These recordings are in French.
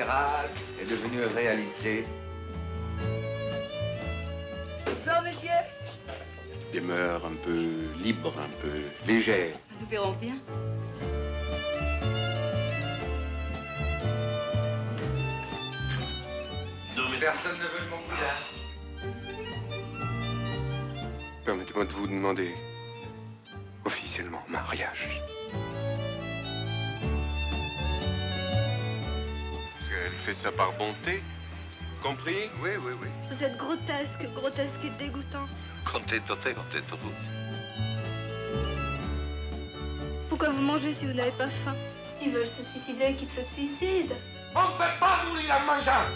mirage est devenu réalité. Ça, monsieur? Des mœurs un peu libres, un peu légères. Nous verrons bien. Personne ne veut de mon couillard. Permettez-moi de vous demander officiellement mariage. Qu'elle fait ça par bonté. Compris Oui, oui, oui. Vous êtes grotesque, grotesque et dégoûtant. Contento te, contento tutti. Pourquoi vous mangez si vous n'avez pas faim? Ils veulent se suicider, qu'ils se suicident. On ne peut pas mourir en mangeant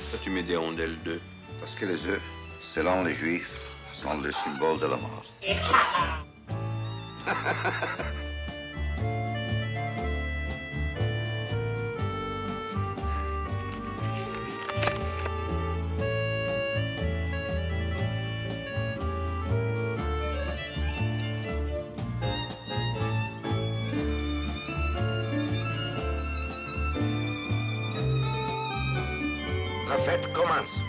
Pourquoi tu mets des rondelles d'œufs? Parce que les œufs, selon les juifs, sont le symbole de la mort. La fête commence.